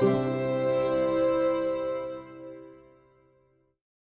Bye.